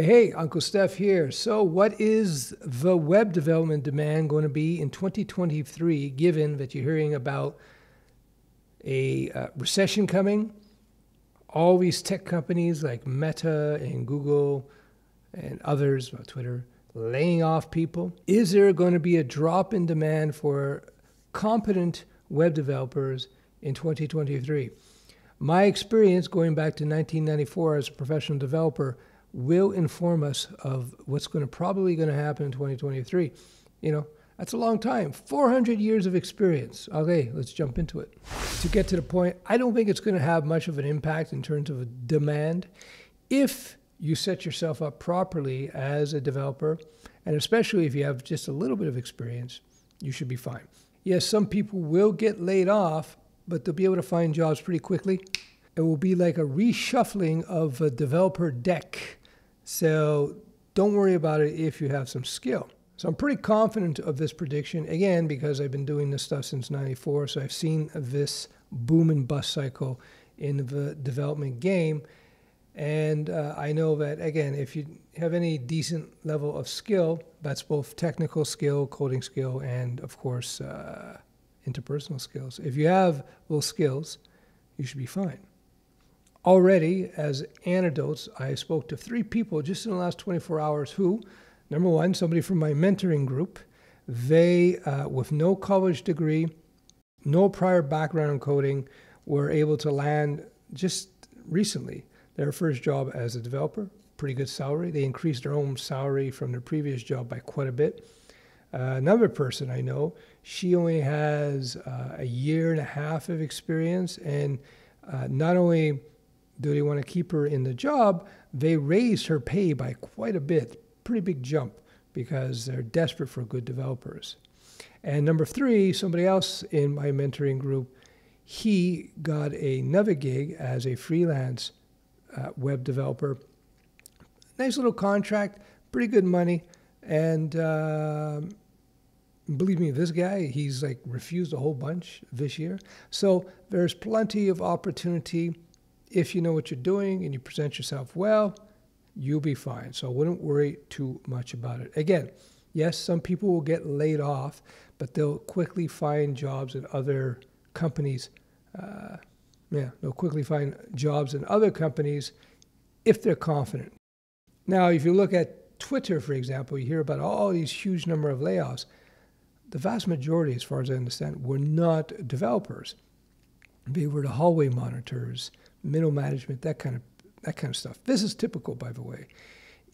Hey, Uncle Stef here. So, what is the web development demand going to be in 2023, given that you're hearing about a uh, recession coming? All these tech companies like Meta and Google and others, Twitter, laying off people. Is there going to be a drop in demand for competent web developers in 2023? My experience going back to 1994 as a professional developer will inform us of what's going to probably going to happen in 2023. You know, that's a long time. 400 years of experience. Okay, let's jump into it. To get to the point, I don't think it's going to have much of an impact in terms of demand if you set yourself up properly as a developer, and especially if you have just a little bit of experience, you should be fine. Yes, some people will get laid off, but they'll be able to find jobs pretty quickly. It will be like a reshuffling of a developer deck so don't worry about it if you have some skill. So I'm pretty confident of this prediction, again, because I've been doing this stuff since 94. So I've seen this boom and bust cycle in the development game. And uh, I know that, again, if you have any decent level of skill, that's both technical skill, coding skill, and of course, uh, interpersonal skills. If you have those skills, you should be fine. Already, as anecdotes, I spoke to three people just in the last 24 hours who, number one, somebody from my mentoring group, they, uh, with no college degree, no prior background in coding, were able to land just recently their first job as a developer. Pretty good salary. They increased their own salary from their previous job by quite a bit. Uh, another person I know, she only has uh, a year and a half of experience, and uh, not only do they want to keep her in the job, they raise her pay by quite a bit, pretty big jump, because they're desperate for good developers. And number three, somebody else in my mentoring group, he got another gig as a freelance uh, web developer. Nice little contract, pretty good money, and uh, believe me, this guy, he's like refused a whole bunch this year. So there's plenty of opportunity if you know what you're doing and you present yourself well, you'll be fine. So I wouldn't worry too much about it. Again, yes, some people will get laid off, but they'll quickly find jobs in other companies. Uh, yeah, they'll quickly find jobs in other companies if they're confident. Now, if you look at Twitter, for example, you hear about all these huge number of layoffs. The vast majority, as far as I understand, were not developers. They were the hallway monitors, middle management, that kind of that kind of stuff. This is typical, by the way.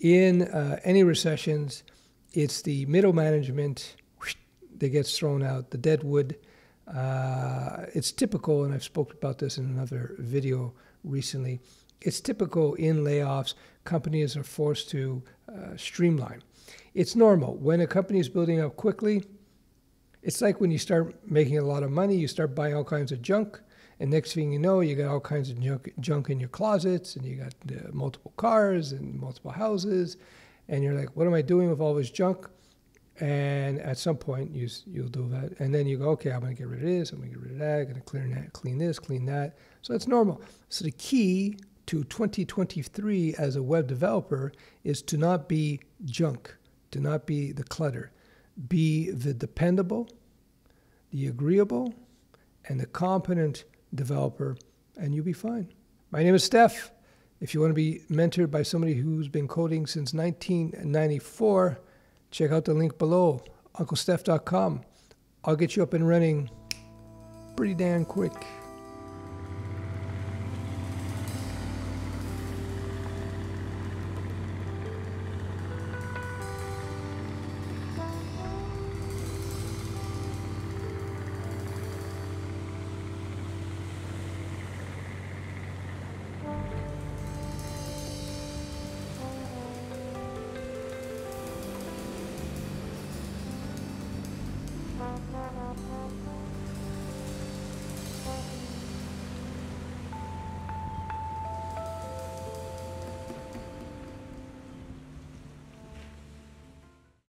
In uh, any recessions, it's the middle management whoosh, that gets thrown out, the dead wood. Uh, it's typical, and I've spoken about this in another video recently. It's typical in layoffs, companies are forced to uh, streamline. It's normal. When a company is building up quickly, it's like when you start making a lot of money, you start buying all kinds of junk. And next thing you know, you got all kinds of junk, junk in your closets, and you got uh, multiple cars and multiple houses, and you're like, "What am I doing with all this junk?" And at some point, you you'll do that, and then you go, "Okay, I'm going to get rid of this. I'm going to get rid of that. I'm going to clean that, clean this, clean that." So that's normal. So the key to 2023 as a web developer is to not be junk, to not be the clutter, be the dependable, the agreeable, and the competent developer, and you'll be fine. My name is Stef. If you want to be mentored by somebody who's been coding since 1994, check out the link below, unclestef.com. I'll get you up and running pretty damn quick.